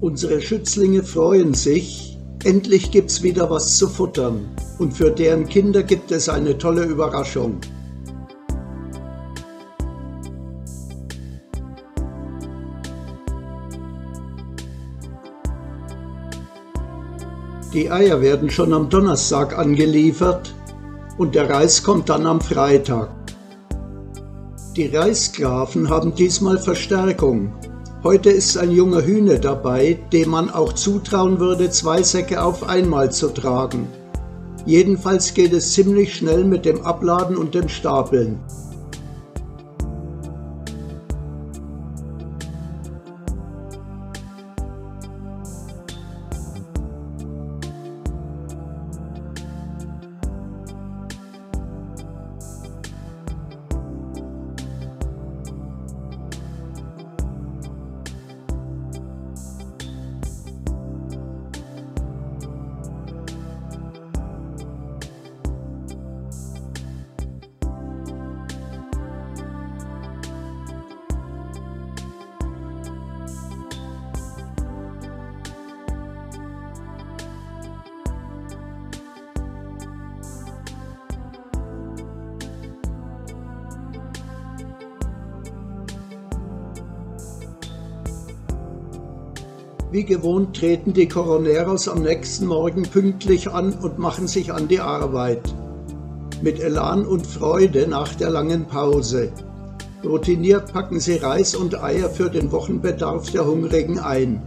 Unsere Schützlinge freuen sich, endlich gibt's wieder was zu futtern und für deren Kinder gibt es eine tolle Überraschung. Die Eier werden schon am Donnerstag angeliefert und der Reis kommt dann am Freitag. Die Reissklaven haben diesmal Verstärkung Heute ist ein junger Hühner dabei, dem man auch zutrauen würde, zwei Säcke auf einmal zu tragen. Jedenfalls geht es ziemlich schnell mit dem Abladen und dem Stapeln. Wie gewohnt treten die Coroneros am nächsten Morgen pünktlich an und machen sich an die Arbeit. Mit Elan und Freude nach der langen Pause. Routiniert packen sie Reis und Eier für den Wochenbedarf der Hungrigen ein.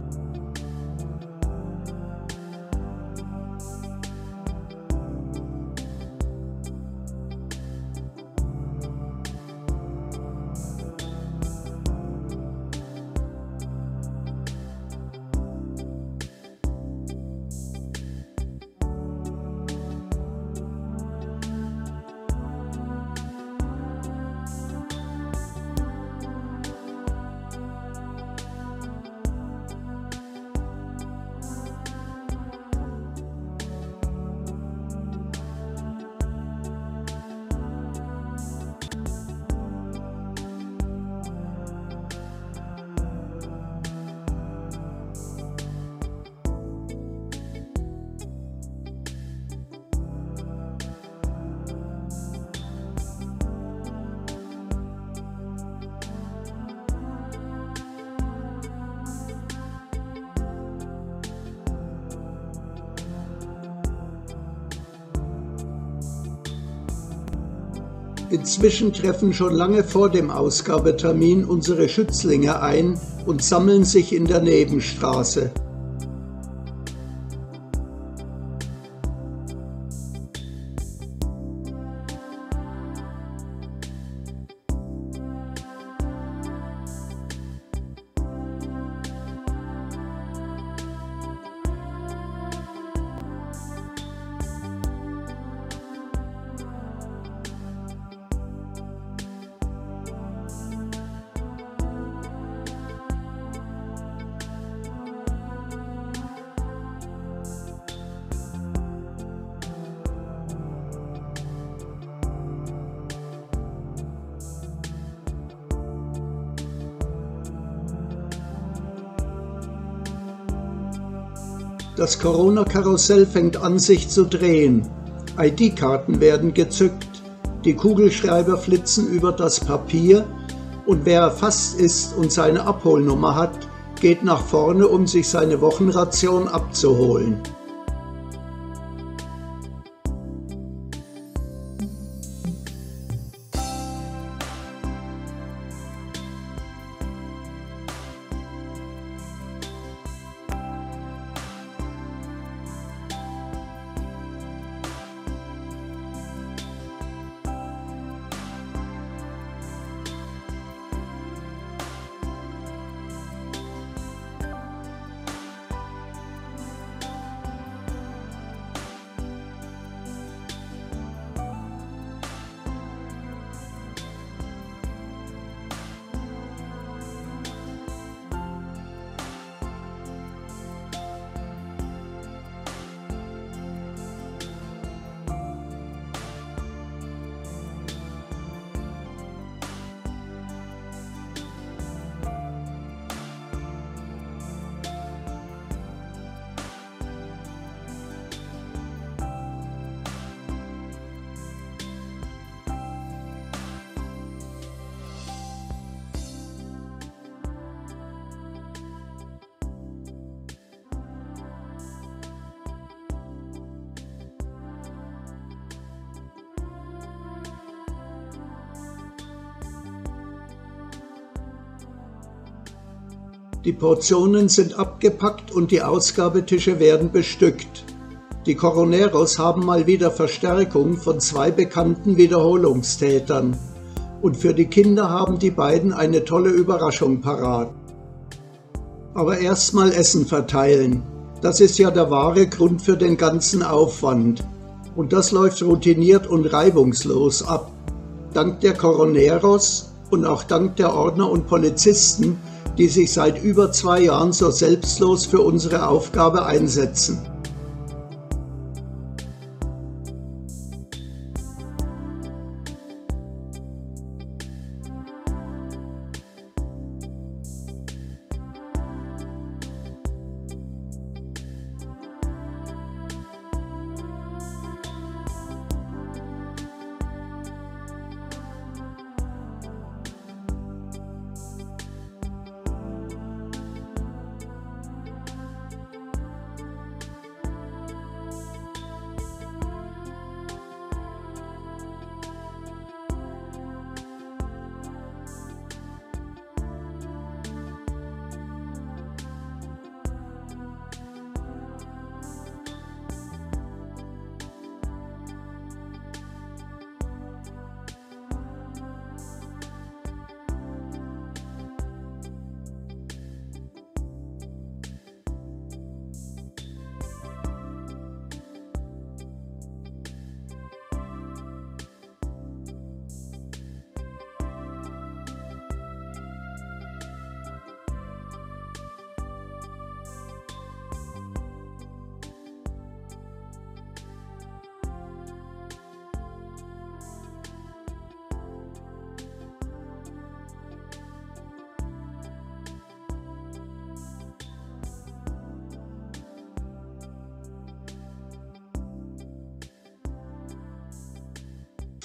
Inzwischen treffen schon lange vor dem Ausgabetermin unsere Schützlinge ein und sammeln sich in der Nebenstraße. Das Corona-Karussell fängt an sich zu drehen. ID-Karten werden gezückt, die Kugelschreiber flitzen über das Papier und wer erfasst ist und seine Abholnummer hat, geht nach vorne, um sich seine Wochenration abzuholen. Die Portionen sind abgepackt und die Ausgabetische werden bestückt. Die Coroneros haben mal wieder Verstärkung von zwei bekannten Wiederholungstätern. Und für die Kinder haben die beiden eine tolle Überraschung parat. Aber erstmal Essen verteilen. Das ist ja der wahre Grund für den ganzen Aufwand. Und das läuft routiniert und reibungslos ab. Dank der Coroneros und auch dank der Ordner und Polizisten, die sich seit über zwei Jahren so selbstlos für unsere Aufgabe einsetzen.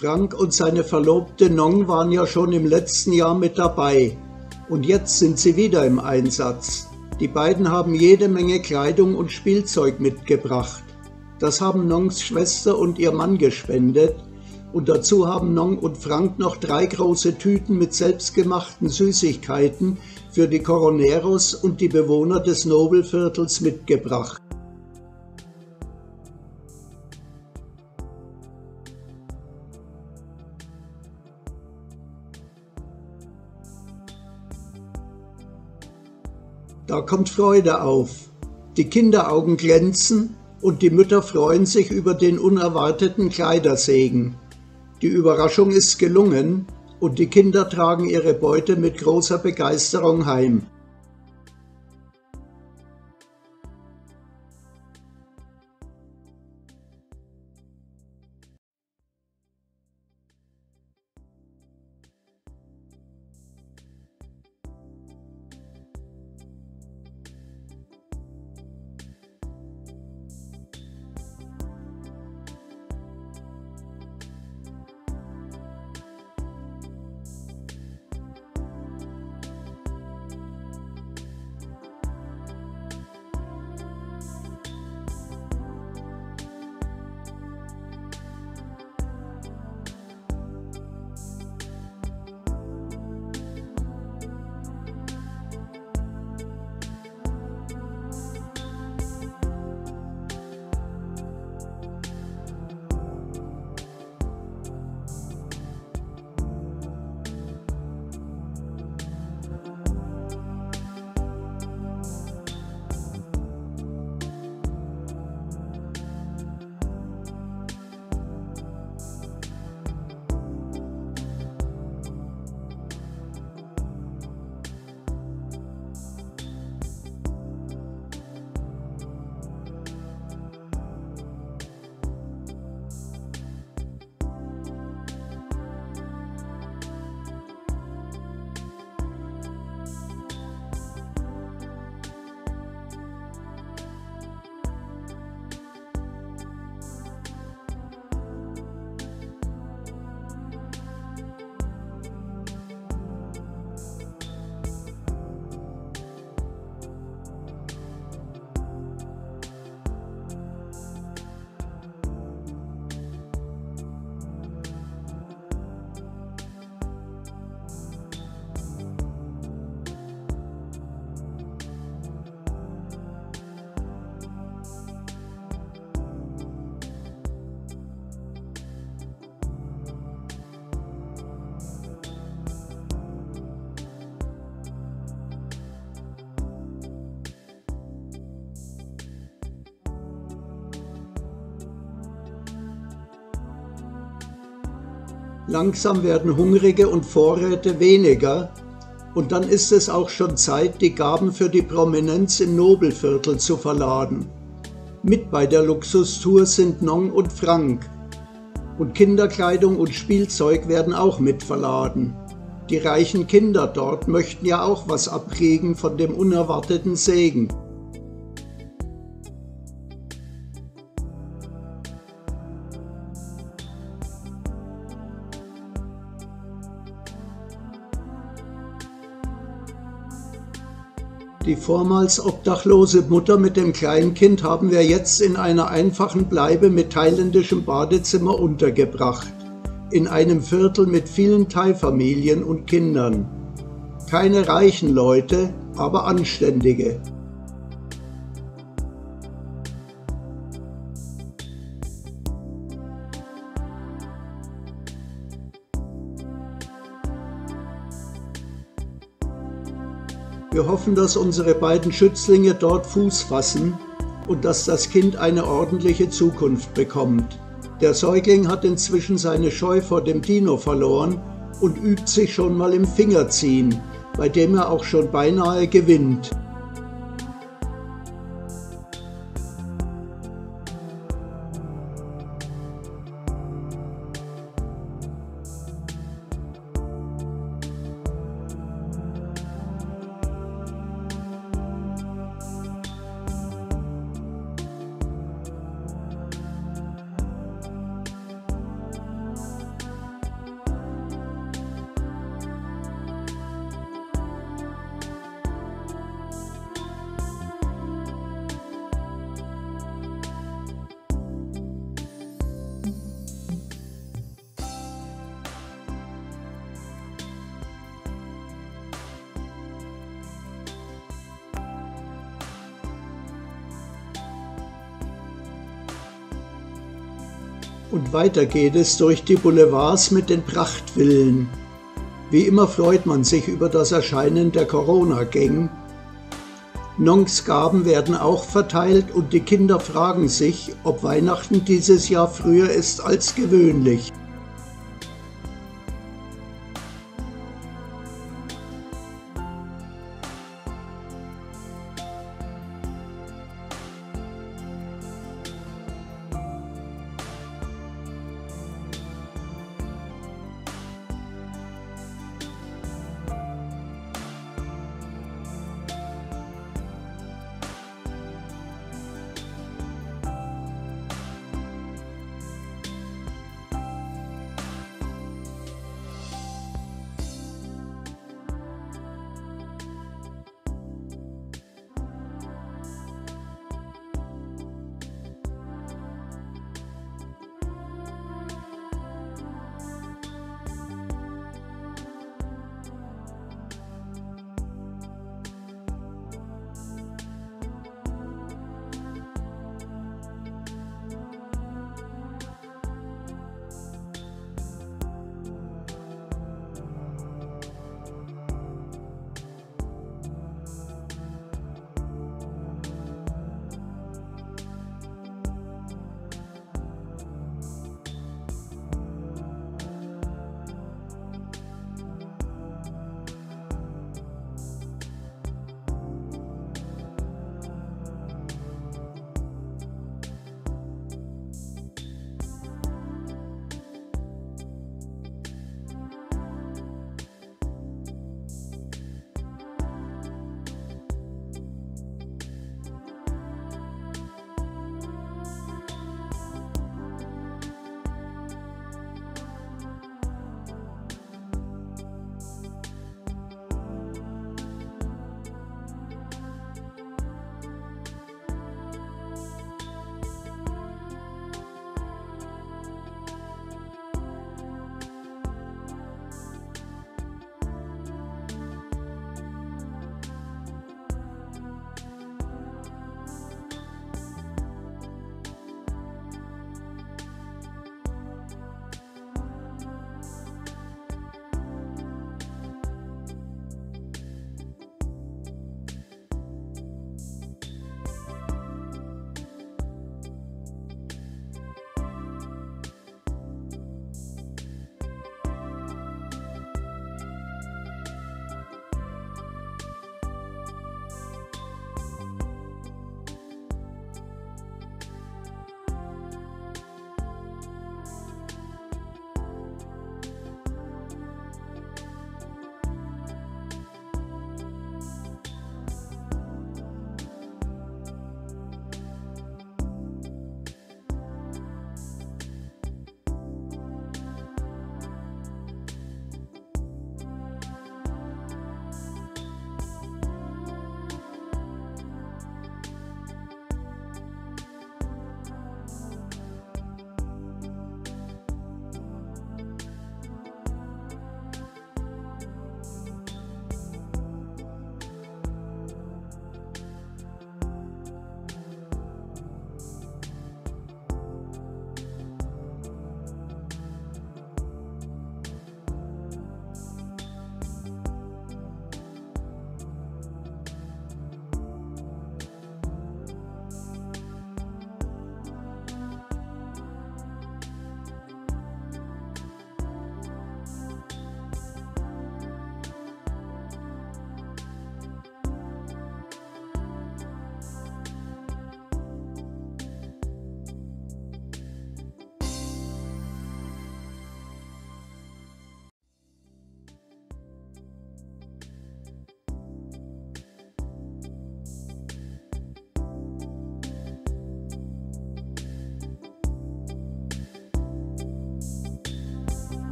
Frank und seine Verlobte Nong waren ja schon im letzten Jahr mit dabei und jetzt sind sie wieder im Einsatz. Die beiden haben jede Menge Kleidung und Spielzeug mitgebracht. Das haben Nongs Schwester und ihr Mann gespendet und dazu haben Nong und Frank noch drei große Tüten mit selbstgemachten Süßigkeiten für die Coroneros und die Bewohner des Nobelviertels mitgebracht. Da kommt Freude auf. Die Kinderaugen glänzen und die Mütter freuen sich über den unerwarteten Kleidersegen. Die Überraschung ist gelungen und die Kinder tragen ihre Beute mit großer Begeisterung heim. Langsam werden Hungrige und Vorräte weniger und dann ist es auch schon Zeit, die Gaben für die Prominenz im Nobelviertel zu verladen. Mit bei der Luxustour sind Nong und Frank. Und Kinderkleidung und Spielzeug werden auch mit verladen. Die reichen Kinder dort möchten ja auch was abkriegen von dem unerwarteten Segen. Die vormals obdachlose Mutter mit dem Kleinkind haben wir jetzt in einer einfachen Bleibe mit thailändischem Badezimmer untergebracht. In einem Viertel mit vielen Thai-Familien und Kindern. Keine reichen Leute, aber anständige. Wir hoffen, dass unsere beiden Schützlinge dort Fuß fassen und dass das Kind eine ordentliche Zukunft bekommt. Der Säugling hat inzwischen seine Scheu vor dem Dino verloren und übt sich schon mal im Fingerziehen, bei dem er auch schon beinahe gewinnt. Und weiter geht es durch die Boulevards mit den Prachtvillen. Wie immer freut man sich über das Erscheinen der Corona-Gang. Nongs Gaben werden auch verteilt und die Kinder fragen sich, ob Weihnachten dieses Jahr früher ist als gewöhnlich.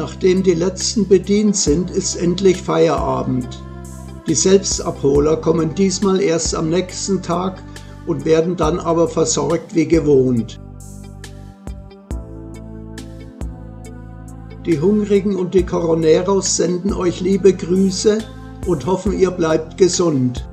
Nachdem die letzten bedient sind, ist endlich Feierabend. Die Selbstabholer kommen diesmal erst am nächsten Tag und werden dann aber versorgt wie gewohnt. Die Hungrigen und die Coroneros senden euch liebe Grüße und hoffen, ihr bleibt gesund.